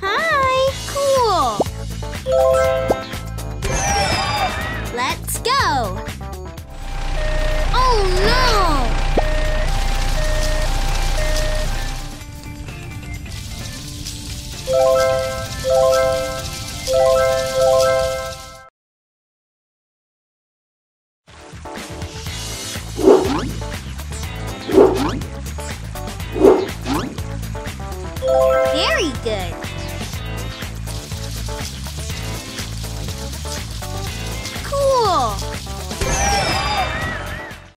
Hi! Cool! Let's go! Oh no! Very good.